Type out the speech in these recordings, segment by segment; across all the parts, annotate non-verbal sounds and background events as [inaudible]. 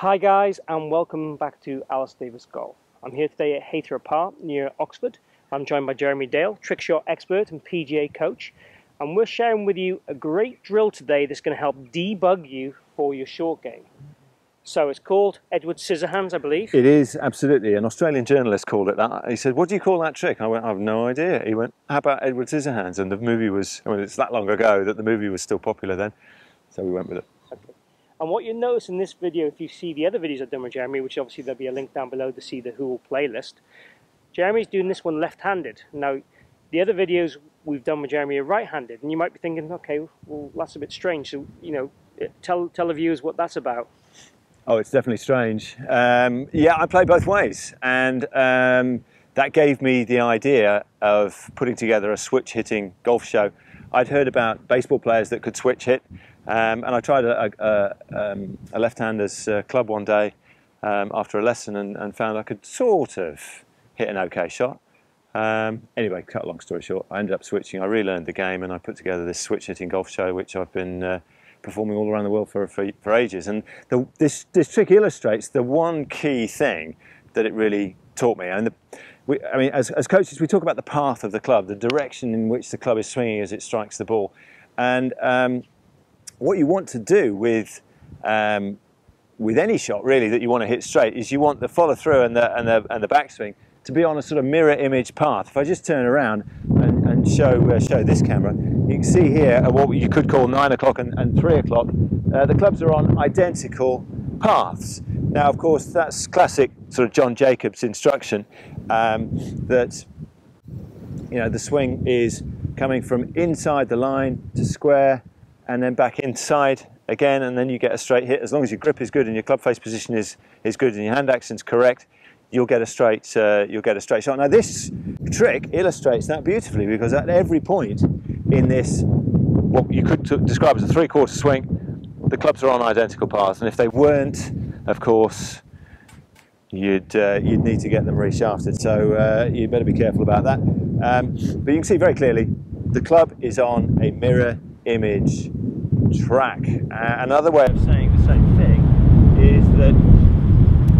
Hi guys and welcome back to Alistair Davies Golf. I'm here today at Heythrop Park near Oxford. I'm joined by Jeremy Dale, trick shot expert and PGA coach and we're sharing with you a great drill today that's going to help debug you for your short game. So it's called Edward Scissorhands, I believe. It is, absolutely. An Australian journalist called it that. He said, what do you call that trick? I went, I have no idea. He went, how about Edward Scissorhands? And the movie was, I mean, it's that long ago that the movie was still popular then. So we went with it. And what you'll notice in this video, if you see the other videos I've done with Jeremy, which obviously there'll be a link down below to see the Who playlist, Jeremy's doing this one left-handed. Now, the other videos we've done with Jeremy are right-handed, and you might be thinking, okay, well, that's a bit strange. So, you know, tell, tell the viewers what that's about. Oh, it's definitely strange. Um, yeah, I play both ways, and um, that gave me the idea of putting together a switch hitting golf show. I'd heard about baseball players that could switch hit, um, and I tried a, a, um, a left-hander's uh, club one day um, after a lesson and, and, found I could sort of hit an okay shot. Um, anyway, cut a long story short, I ended up switching. I relearned the game and I put together this switch hitting golf show, which I've been uh, performing all around the world for, for, for ages. And the, this, this trick illustrates the one key thing that it really taught me. And the, we, I mean, as, as coaches, we talk about the path of the club, the direction in which the club is swinging as it strikes the ball. And um, what you want to do with um, with any shot really that you want to hit straight is you want the follow through and the and the and the backswing to be on a sort of mirror image path. If I just turn around and, and show uh, show this camera, you can see here at what you could call nine o'clock and, and three o'clock, uh, the clubs are on identical paths. Now, of course, that's classic sort of John Jacobs instruction um, that you know the swing is coming from inside the line to square and then back inside again and then you get a straight hit. As long as your grip is good and your club face position is is good and your hand action is correct you'll get a straight uh, you'll get a straight shot. Now this trick illustrates that beautifully because at every point in this what you could describe as a three-quarter swing the clubs are on identical paths. And if they weren't of course you'd uh, you'd need to get them reshafted. So uh, you better be careful about that. Um, but you can see very clearly the club is on a mirror image track. Uh, another way of saying the same thing is that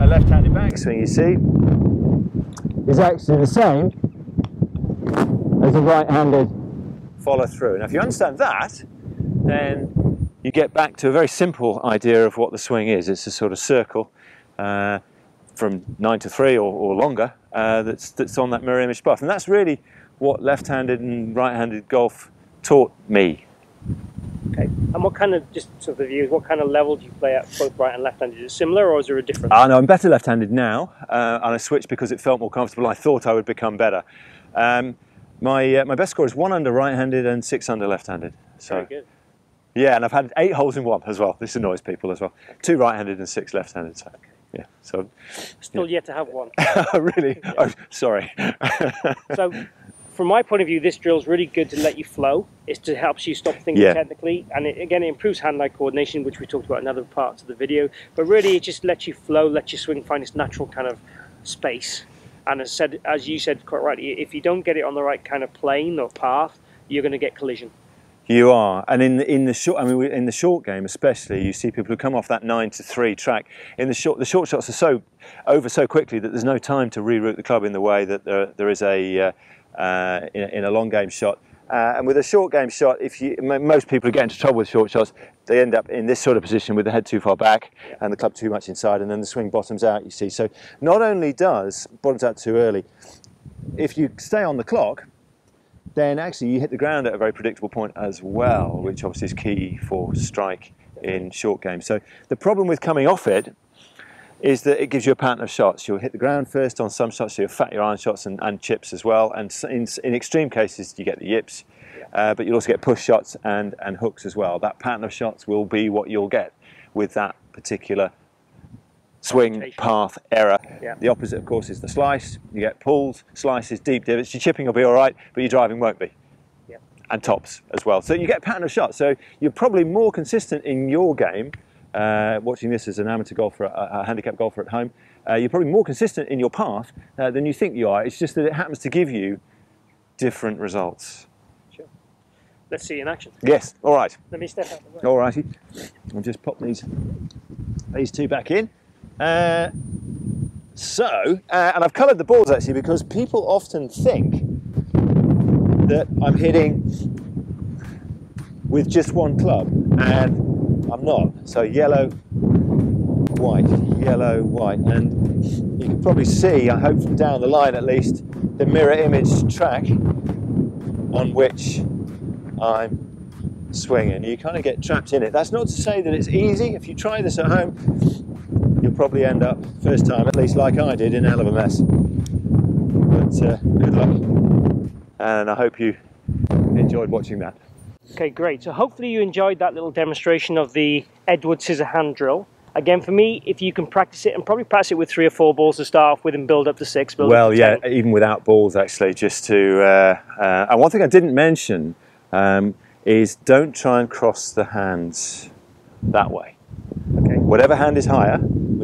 a left-handed backswing, you see, is actually the same as a right-handed follow through. Now if you understand that, then you get back to a very simple idea of what the swing is. It's a sort of circle uh, from 9 to 3 or, or longer uh, that's, that's on that mirror image path. And that's really what left-handed and right-handed golf taught me. Okay. And what kind of, just sort of the views, what kind of level do you play at both right and left-handed? Is it similar or is there a difference? Uh, no, I'm better left-handed now, uh, and I switched because it felt more comfortable. I thought I would become better. Um, my, uh, my best score is one under right-handed and six under left-handed. So, Very good. Yeah, and I've had eight holes in one as well. This annoys people as well. Two right-handed and six left-handed. So, yeah. So still yeah. yet to have one. [laughs] really? [laughs] Yeah. Oh, sorry. [laughs] so from my point of view, this drill is really good to let you flow. It to helps you stop thinking yeah. technically, and it, again, it improves hand-eye coordination, which we talked about in other parts of the video. But really, it just lets you flow, lets you swing, find its natural kind of space. And as said, as you said quite rightly, if you don't get it on the right kind of plane or path, you're going to get collision. You are, and in the, in the short, I mean, in the short game especially, you see people who come off that nine to three track. In the short, the short shots are so over so quickly that there's no time to reroute the club in the way that there, there is a uh, uh, in, in, a long game shot. Uh, and with a short game shot, if you, most people who get into trouble with short shots, they end up in this sort of position with the head too far back and the club too much inside, and then the swing bottoms out. You see, so not only does bottoms out too early, if you stay on the clock, then actually you hit the ground at a very predictable point as well, which obviously is key for strike in short games. So the problem with coming off it is that it gives you a pattern of shots. You'll hit the ground first on some shots, so you'll fat your iron shots and, and chips as well. And in, in, extreme cases, you get the yips, uh, but you'll also get push shots and, and hooks as well. That pattern of shots will be what you'll get with that particular swing path error. Yeah. The opposite, of course, is the slice. You get pulls, slices, deep divots. Your chipping will be all right, but your driving won't be. Yeah. And tops as well. So you get a pattern of shots. So you're probably more consistent in your game uh, watching this as an amateur golfer, a, a handicap golfer at home, uh, you're probably more consistent in your path uh, than you think you are. It's just that it happens to give you different results. Sure. Let's see in action. Yes, all right. Let me step out the way. All righty. I'll just pop these, these two back in. Uh, so, uh, and I've coloured the balls actually because people often think that I'm hitting with just one club, and I'm not. So yellow, white, yellow, white, and you can probably see, I hope from down the line at least, the mirror image track on which I'm swinging. You kind of get trapped in it. That's not to say that it's easy. If you try this at home, you'll probably end up, first time at least like I did, in a hell of a mess. But uh, good luck. And I hope you enjoyed watching that. Okay, great. So hopefully you enjoyed that little demonstration of the Edward scissor hand drill. Again, for me, if you can practice it and probably practice it with three or four balls to start off with and build up to six. well, to yeah, 10. even without balls, actually, just to. Uh, uh, and one thing I didn't mention um, is don't try and cross the hands that way. Okay. Whatever hand is higher,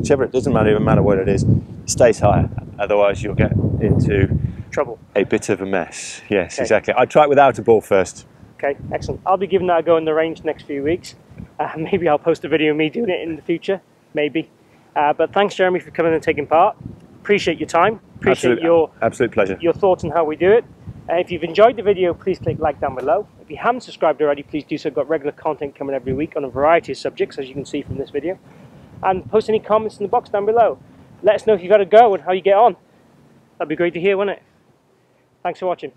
whichever it doesn't matter, even matter what it is, stays higher. Otherwise, you'll get into Trouble. a bit of a mess. Yes, Okay. exactly. I'd try it without a ball first. Okay, excellent. I'll be giving that a go in the range next few weeks. Uh, [laughs] maybe I'll post a video of me doing it in the future. Maybe. Uh, but thanks, Jeremy, for coming and taking part. Appreciate your time. Appreciate absolute, your absolute pleasure. your thoughts on how we do it. Uh, if you've enjoyed the video, please click like down below. If you haven't subscribed already, please do so. I've got regular content coming every week on a variety of subjects, as you can see from this video. And post any comments in the box down below. Let us know if you've had a go and how you get on. That'd be great to hear, wouldn't it? Thanks for watching.